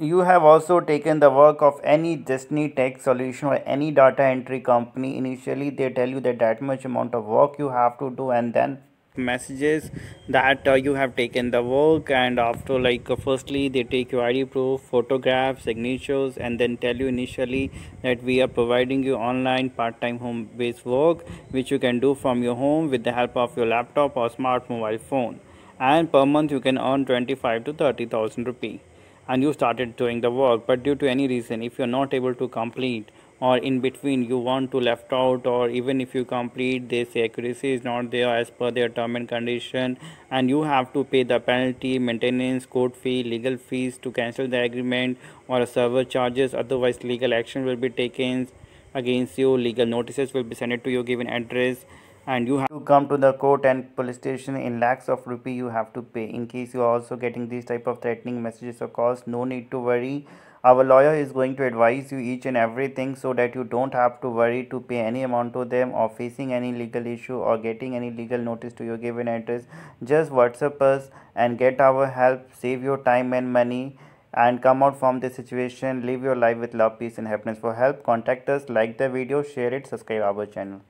you have also taken the work of any Destiny Tech solution or any data entry company. Initially, they tell you that that much amount of work you have to do, and then messages that uh, you have taken the work and after like uh, firstly they take your id proof photographs signatures and then tell you initially that we are providing you online part-time home based work which you can do from your home with the help of your laptop or smart mobile phone and per month you can earn 25 to 30000 rupee and you started doing the work but due to any reason if you're not able to complete or in between you want to left out or even if you complete say accuracy is not there as per their term and condition and you have to pay the penalty maintenance court fee legal fees to cancel the agreement or server charges otherwise legal action will be taken against you legal notices will be sent to your given address and you have to come to the court and police station in lakhs of rupee you have to pay. In case you are also getting these type of threatening messages or calls no need to worry. Our lawyer is going to advise you each and everything so that you don't have to worry to pay any amount to them or facing any legal issue or getting any legal notice to your given address. Just whatsapp us and get our help. Save your time and money and come out from this situation. Live your life with love peace and happiness. For help contact us like the video share it subscribe our channel